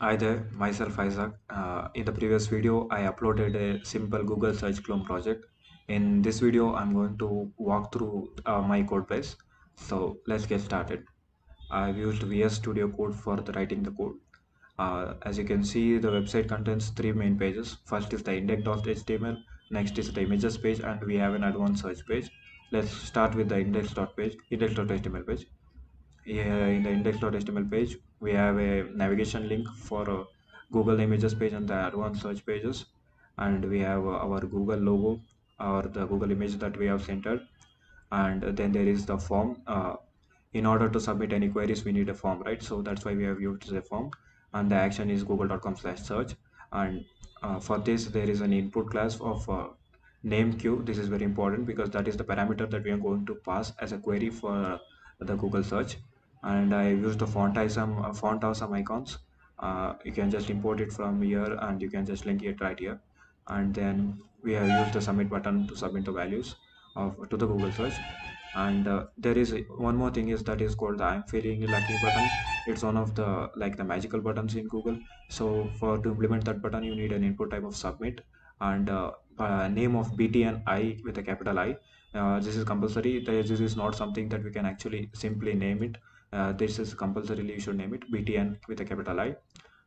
Hi there, myself Isaac. Uh, in the previous video, I uploaded a simple Google Search Clone project. In this video, I'm going to walk through uh, my code base. So let's get started. I've used VS Studio Code for the writing the code. Uh, as you can see, the website contains three main pages. First is the index.html, next is the images page, and we have an advanced search page. Let's start with the index.page, index.html page in the index.html page. We have a navigation link for uh, google images page and the advanced search pages. And we have uh, our google logo or the google image that we have centered. And then there is the form. Uh, in order to submit any queries we need a form right? So that's why we have used the form. And the action is google.com slash search. And uh, for this there is an input class of uh, name q. This is very important because that is the parameter that we are going to pass as a query for the google search and i used the font some font awesome icons uh, you can just import it from here and you can just link it right here. And then we have used the submit button to submit the values of to the google search. And uh, there is one more thing is that is called the i'm feeling lucky button. It's one of the like the magical buttons in google. So for to implement that button you need an input type of submit. And uh, name of btn i with a capital i. Uh, this is compulsory. This is not something that we can actually simply name it uh, this is compulsorily you should name it btn with a capital i.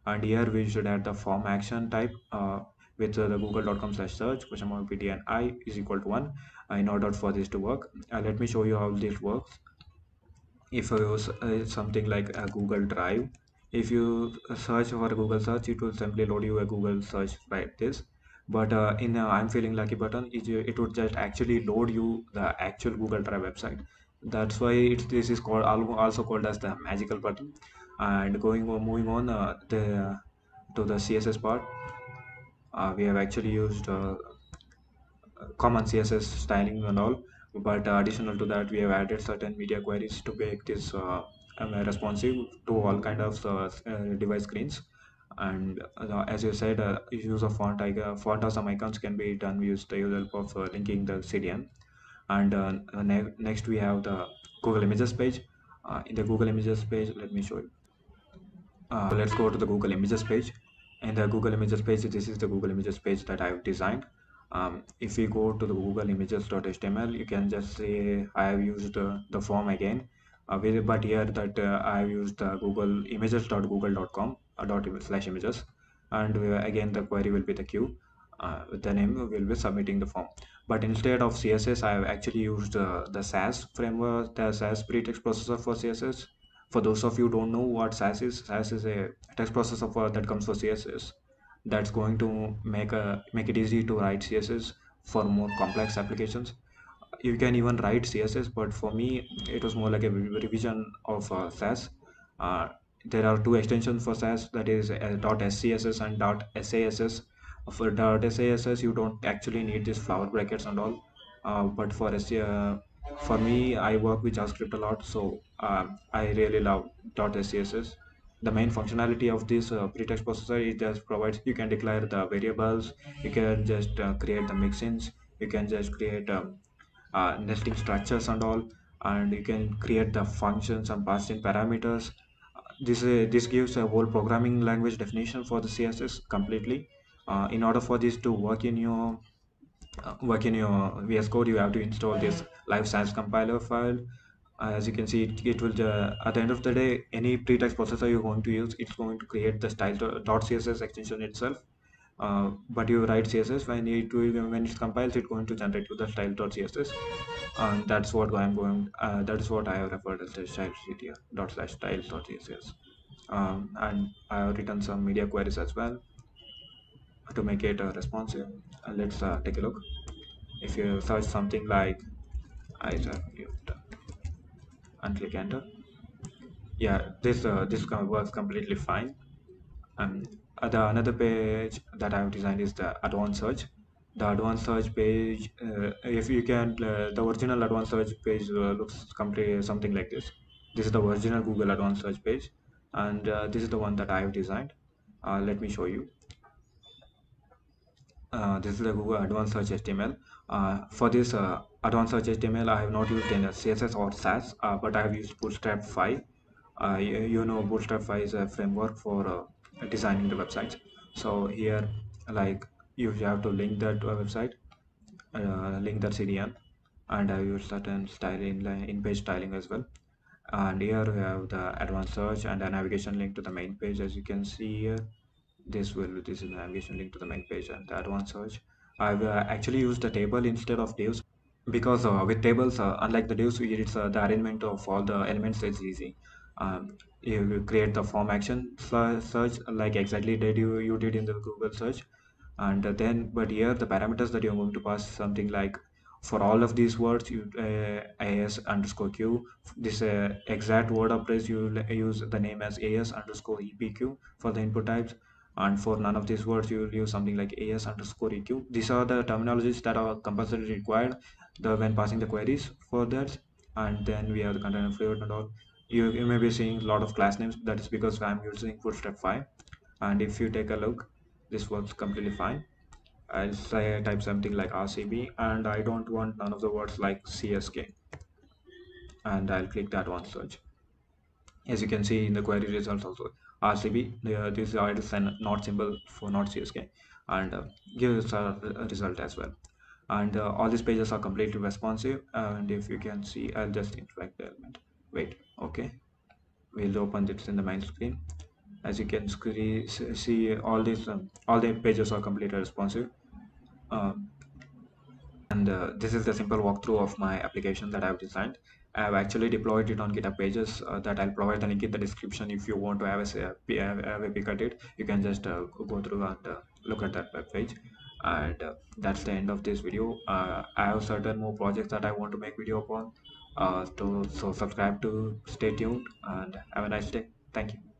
And here we should add the form action type uh, with uh, the google.com slash search question mark btn i is equal to 1 uh, in order for this to work. Uh, let me show you how this works. If I use uh, something like a google drive if you search for google search it will simply load you a google search like this. But uh, in uh, i'm feeling lucky button it, it would just actually load you the actual google drive website that's why it's, this is called also called as the magical button and going on moving on uh, the to the css part uh, we have actually used uh, common css styling and all but uh, additional to that we have added certain media queries to make this uh, um, responsive to all kind of uh, device screens. And uh, as you said uh, use of font icon Font Awesome icons can be done with the help of uh, linking the cdn and uh, ne next we have the google images page. Uh, in the google images page let me show you. Uh, let's go to the google images page. In the google images page this is the google images page that i've designed. Um, if we go to the google images.html you can just say i have used uh, the form again. Uh, but here that uh, i have used the google images.google.com uh, dot slash images. And again the query will be the q uh, the name we will be submitting the form. But instead of css i have actually used uh, the sass framework the sass pretext processor for css for those of you don't know what sass is sass is a text processor for, that comes for css that's going to make a make it easy to write css for more complex applications. You can even write css but for me it was more like a revision of uh, sass uh, there are two extensions for sass that is uh, .scss and .sass for .sass you don't actually need these flower brackets and all. Uh, but for uh, for me i work with javascript a lot so um, i really love .scss the main functionality of this uh, pretext processor is just provides you can declare the variables you can just uh, create the mixins you can just create um, uh, nesting structures and all and you can create the functions and pass in parameters. This uh, this gives a whole programming language definition for the css completely uh, in order for this to work in your uh, work in your vs code you have to install this live sass compiler file. Uh, as you can see it, it will uh, at the end of the day any pretext processor you're going to use it's going to create the style .css extension itself. Uh, but you write css when it will when it compiles it's going to generate to the style.css and that's what i'm going uh, that is what i have referred as the style dot slash style.css um, and i have written some media queries as well to make it uh, responsive. Uh, let's uh, take a look. If you search something like i and click enter. Yeah this this works completely fine. And the another page that I've designed is the advanced search. The advanced search page uh, if you can uh, the original advanced search page uh, looks completely something like this. This is the original Google advanced search page and this is the one that I have designed. Let me show you uh, this is the Google advanced search HTML uh, for this uh, advanced search HTML I have not used any CSS or Sass uh, but I have used Bootstrap 5 you, you, know Bootstrap 5 is a framework for designing the websites so here like you have to link that to a website uh, link that CDN and I use certain styling in in-page styling as well. And here we have the advanced search and a navigation link to the main page as you can see here this will this is the navigation link to the main page and the advanced search. I've actually used a table instead of divs because uh, with tables uh, unlike the divs it's uh, the arrangement of all the elements is easy. Um, you create the form action search like exactly did you you did in the google search. And then but here the parameters that you're going to pass something like for all of these words you uh, as underscore q. This uh, exact word of praise you use the name as as underscore epq for the input types and for none of these words you will use something like as underscore eq these are the terminologies that are compulsorily required the when passing the queries for that. And then we have the container flavor and all. You, you may be seeing a lot of class names. That is because i'm using bootstrap 5 and if you take a look this works completely fine. I'll say type something like RCB and I don't want none of the words like CSK and I'll click that one search as you can see in the query results also RCB uh, this is and not symbol for not CSK and uh, gives a, result as well. And uh, all these pages are completely responsive and if you can see I'll just interact the element wait okay. We'll open this in the main screen. As you can see all these um, all the pages are completely responsive. Um, and uh, this is the simple walkthrough of my application that I've designed. I've actually deployed it on GitHub pages uh, that I'll provide the link in the description if you want to have a, have a peek at it. You can just uh, go through and uh, look at that web page. And uh, that's the end of this video. Uh, I have certain more projects that I want to make video upon. to, so subscribe to stay tuned and have a nice day. Thank you.